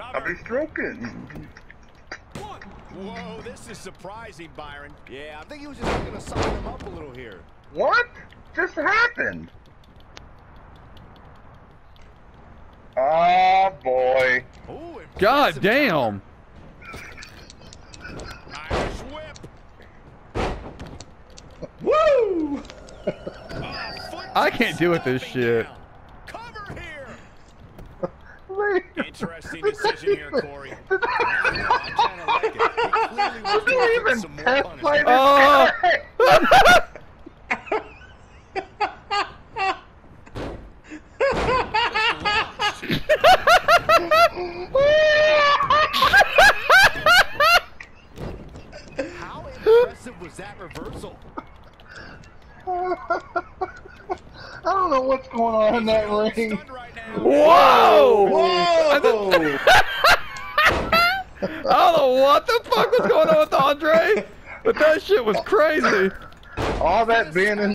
I'll be stroking. One. Whoa, this is surprising, Byron. Yeah, I think he was just looking to sign him up a little here. What just happened? Oh boy. Ooh, God damn. Irish whip. Woo! Ah, I can't do with this stomping shit. Interesting decision here, Corey. I kind of like it. He clearly wants Did to you inflict even some more punishment. Oh. How impressive was that reversal? I don't know what's going on in that ring. right now. Whoa! Whoa! I don't know what the fuck was going on with Andre, but that shit was crazy. All that being in